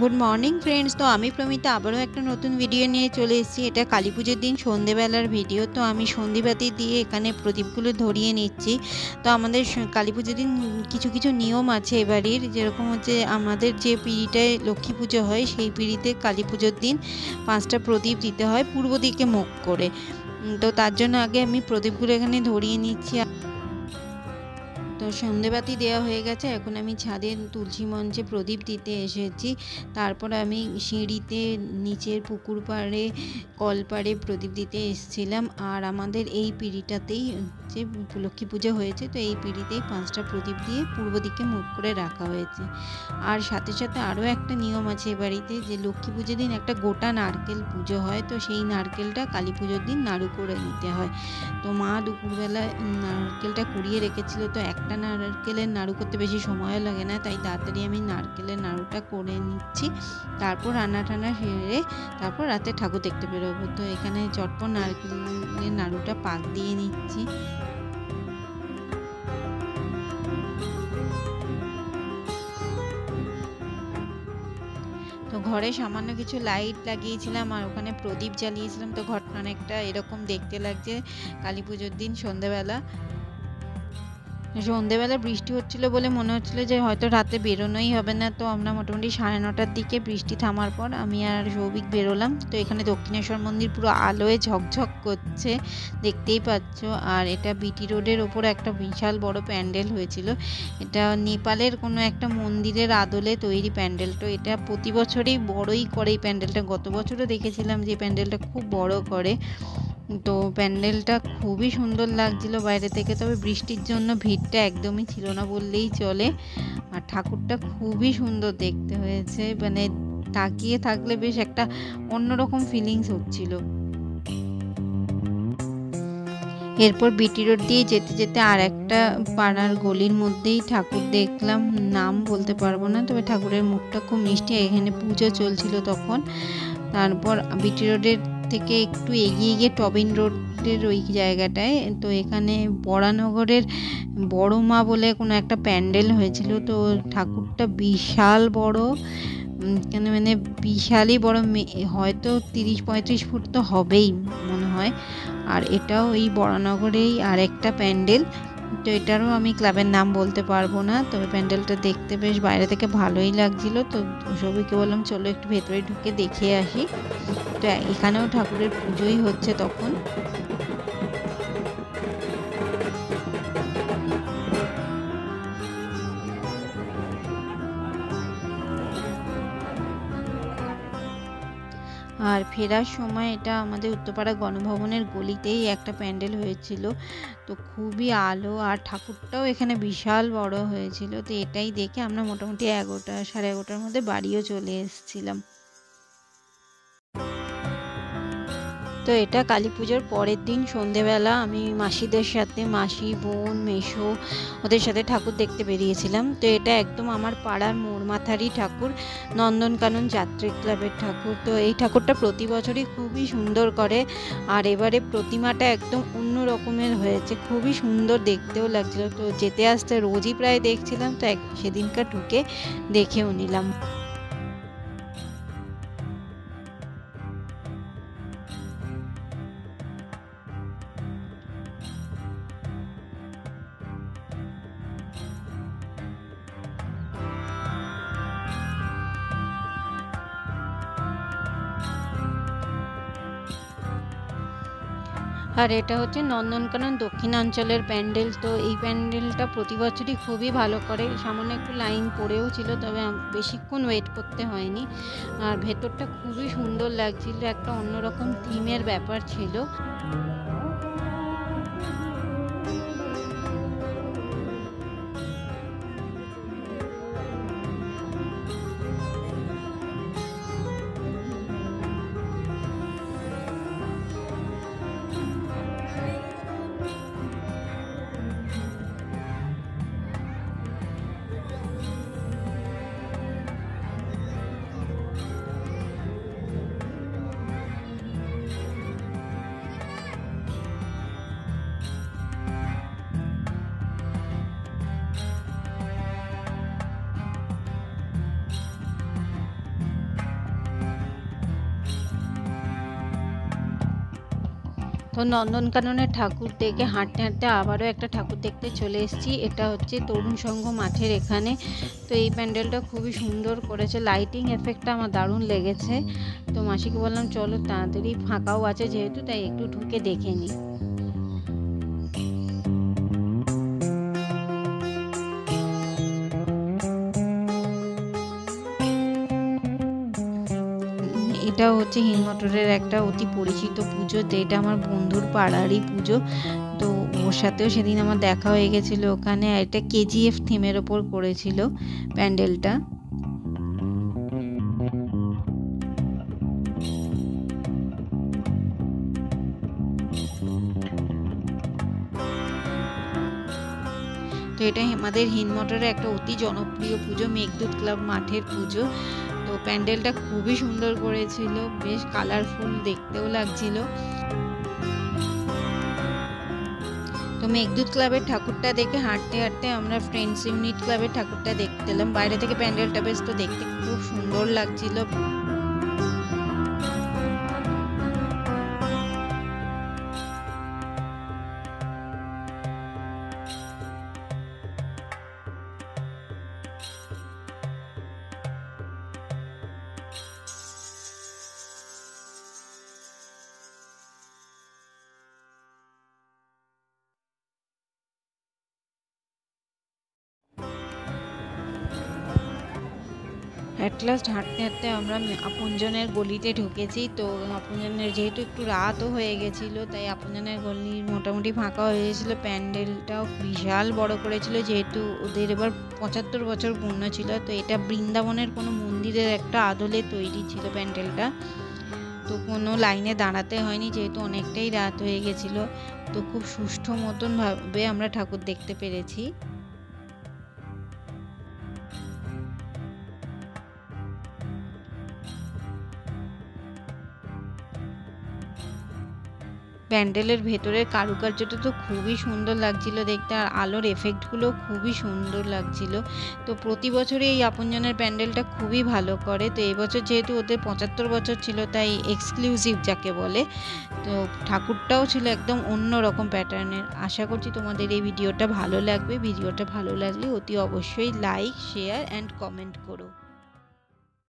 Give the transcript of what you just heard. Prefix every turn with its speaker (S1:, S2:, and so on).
S1: Good morning friends তো আমি প্রমিতা, আবারও একটা নতুন ভিডিও নিয়ে চলে এসেছি। এটা কালী পুজোর দিন, সন্ধেবেলার ভিডিও তো আমি সন্ধিবাতি দিয়ে এখানে প্রদীপগুলো ধরিয়ে নিচ্ছি। তো আমাদের কালী পুজোর দিন কিছু কিছু নিয়ম আছে এবারের। যেরকম হচ্ছে আমাদের যে পিঁড়িটায় লক্ষ্মী পুজো হয়, সেই পিঁড়িতে কালী পুজোর দিন পাঁচটা প্রদীপ দিতে হয়, পূর্ব দিকে মুখ করে। তো তার জন্য আগে আমি প্রদীপগুলো এখানে ধরিয়ে নিচ্ছি। তো সন্ধেবাতি দেওয়া হয়ে গেছে। এখন আমি ছাদে তুলসী মঞ্চে প্রদীপ দিতে এসেছি। তারপর আমি সিঁড়িতে নিচের পুকুর পাড়ে, কল পাড়ে প্রদীপ দিতে এসেছিলাম। আর আমাদের এই পিঁড়িটাতেই যে লক্ষ্মী পুজো হয়েছে। তো এই পিঁড়িতেই পাঁচটা প্রদীপ দিয়ে পূর্ব দিকে মুখ করে রাখা হয়েছে। আর সাথে সাথে আরও একটা নিয়ম আছে এ বাড়িতে যে লক্ষ্মী পুজোর দিন একটা গোটা নারকেল পুজো হয়। তো সেই নারকেলটা কালী পুজোর দিন নাড়ু করে নিতে হয়। তো মা দুপুরবেলা নারকেলটা কুড়িয়ে রেখেছিল। তো একটা নারকেলের নাড়ু করতে বেশি সময়ও লাগে না, তাই তাড়াতাড়ি আমি নারকেলের নাড়ুটা করে নিচ্ছি। তারপর রান্না টান্না সেরে তারপর রাতে ঠাকুর দেখতে বেরোবো। তো এখানে চটপট নারকেলের নাড়ুটা পাক দিয়ে নিচ্ছি। তো ঘরে সামান্য কিছু লাইট লাগিয়েছিলাম আর ওখানে প্রদীপ জ্বালিয়েছিলাম। তো ঘরটা অনেকটা এরকম দেখতে লাগছে। কালী পুজোর দিন সন্ধেবেলা সন্ধেবেলা বৃষ্টি হচ্ছিল বলে মনে হচ্ছিল যে হয়তো রাতে বেরোনোই হবে না। তো আমরা মোটামুটি সাড়ে নটার দিকে বৃষ্টি থামার পর আমি আর সৌভিক বেরোলাম। তো এখানে দক্ষিণেশ্বর মন্দির পুরো আলোয় ঝকঝক করছে, দেখতেই পাচ্ছ। আর এটা বিটি রোডের ওপর একটা বিশাল বড় প্যান্ডেল হয়েছিল। এটা নেপালের কোনো একটা মন্দিরের আদলে তৈরি প্যান্ডেল। তো এটা প্রতি বছরই বড়ই করে এই প্যান্ডেলটা। গত বছরও দেখেছিলাম যে প্যান্ডেলটা খুব বড় করে। তো প্যান্ডেলটা খুবই সুন্দর লাগছিল বাইরে থেকে, তবে বৃষ্টির জন্য ভিড়টা একদমই ছিল না বললেই চলে। আর ঠাকুরটা খুবই সুন্দর দেখতে হয়েছে মানে তাকিয়ে থাকলে বেশ একটা অন্যরকম ফিলিংস হচ্ছিল। এরপর বিটি রোড দিয়ে যেতে যেতে আর একটা পাড়ার গলির মধ্যেই ঠাকুর দেখলাম, নাম বলতে পারব না, তবে ঠাকুরের মুখটা খুব মিষ্টি, এখানে পুজো চলছিল তখন। তারপর বিটি রোডের থেকে একটু এগিয়ে গিয়ে টবিন রোডের ওই জায়গাটায়। তো এখানে বরানগরের বড় মা বলে কোনো একটা প্যান্ডেল হয়েছিল। তো ঠাকুরটা বিশাল বড়। কেন মানে বিশালই বড়। হয়তো তিরিশ পঁয়ত্রিশ ফুট তো হবেই মনে হয়। আর এটাও এই বরানগরেই আর একটা প্যান্ডেল। তো এটারও আমি ক্লাবের নাম বলতে পারব না। তবে প্যান্ডেলটা দেখতে বেশ বাইরে থেকে ভালোই লাগছিল। তো সবাইকে বললাম, চলো একটু ভেতরে ঢুকে দেখে আসি। তো এখানেও ঠাকুরের পুজোই হচ্ছে তখন। আর ফেরার সময় এটা আমাদের উত্তরপাড়া গণভবনের গলিতেই একটা প্যান্ডেল হয়েছিল। তো খুবই আলো আর ঠাকুরটাও এখানে বিশাল বড় হয়েছিল। তো এটাই দেখে আমরা মোটামুটি এগারোটা, সাড়ে এগারোটার মধ্যে বাড়িও চলে এসেছিলাম। তো এটা কালী পুজোর পরের দিন সন্ধেবেলা আমি মাসিদের সাথে, মাসি, বোন মেশো ওদের সাথে ঠাকুর দেখতে বেরিয়েছিলাম। তো এটা একদম আমার পাড়ার মোড় মাথারই ঠাকুর, নন্দনকানন যাত্রী ক্লাবের ঠাকুর। তো এই ঠাকুরটা প্রতি বছরই খুবই সুন্দর করে আর এবারে প্রতিমাটা একদম অন্য রকমের হয়েছে, খুবই সুন্দর দেখতেও লাগছিল তো যেতে আসতে রোজই প্রায় দেখছিলাম, তো এক সেদিনকার ঢুকে দেখেও নিলাম। আর এটা হচ্ছে নন্দনকানন দক্ষিণাঞ্চলের প্যান্ডেল। তো এই প্যান্ডেলটা প্রতি বছরই খুবই ভালো করে। সামান্য একটু লাইন পড়েও ছিল, তবে বেশিক্ষণ ওয়েট করতে হয়নি। আর ভেতরটা খুবই সুন্দর লাগছিল, একটা অন্যরকম থিমের ব্যাপার ছিল। তো নন্দনকাননের ঠাকুর দেখে হাঁটতে হাঁটতে আবারও একটা ঠাকুর দেখতে চলে এসেছি। এটা হচ্ছে তরুণ সংঘ মাঠের এখানে। তো এই প্যান্ডেলটা খুবই সুন্দর করেছে। লাইটিং এফেক্টটা আমার দারুণ লেগেছে। তো মাসিকে বললাম, চলো, তাড়াতাড়ি, ফাঁকাও আছে যেহেতু, তাই একটু ঢুকে দেখে নিই। এটা হচ্ছে হিমমটরের একটা অতি পরিচিত পুজো, তো এটা আমার বন্ধুর পাড়ারই পুজো। তো ওর সাথেও সেদিন আমার দেখা হয়ে গেছিল ওখানে এটা কেজিএফ থিমের ওপর করেছিল প্যান্ডেলটা। তো এটা আমাদের হিন্দমটরের একটা অতি জনপ্রিয় পুজো, মেঘদূত ক্লাব মাঠের পুজো। প্যান্ডেলটা খুবই সুন্দর করেছিল, বেশ কালারফুল দেখতেও লাগছিল। তো মেঘদূত ক্লাবের ঠাকুরটা দেখে হাঁটতে হাঁটতে আমরা ফ্রেন্ডস ইউনিট ক্লাবের ঠাকুরটা দেখতে এলাম। বাইরে থেকে প্যান্ডেলটা বেশ তো দেখতে খুব সুন্দর লাগছিল। অ্যাট লাস্ট হাঁটতে হাঁটতে আমরা আপনজনের গলিতে ঢুকেছি। তো আপনজনের যেহেতু একটু রাতও হয়ে গেছিল, তাই আপনজনের গলি মোটামুটি ফাঁকা হয়ে গেছিল। প্যান্ডেলটাও বিশাল বড় করেছিল, যেহেতু ওদের এবার পঁচাত্তর বছর পূর্ণ ছিল। তো এটা বৃন্দাবনের কোনো মন্দিরের একটা আদলে তৈরি ছিল প্যান্ডেলটা। তো কোনো লাইনে দাঁড়াতে হয়নি, যেহেতু অনেকটাই রাত হয়ে গেছিল। তো খুব সুষ্ঠু মতনভাবে আমরা ঠাকুর দেখতে পেরেছি। প্যান্ডেলের ভেতরের কারুকার্যটা তো খুবই সুন্দর লাগছিল দেখতে, আর আলোর এফেক্টগুলো খুবই সুন্দর লাগছিল। তো প্রতি বছরই এই আপনজনের প্যান্ডেলটা খুবই ভালো করে। তো এবছর যেহেতু ওদের পঁচাত্তর বছর ছিল, তাই এক্সক্লুসিভ যাকে বলে, তো ঠাকুরটাও ছিল একদম অন্য রকম প্যাটার্নের আশা করছি তোমাদের এই ভিডিওটা ভালো লাগবে। ভিডিওটা ভালো লাগলে অতি অবশ্যই লাইক শেয়ার অ্যান্ড কমেন্ট করো।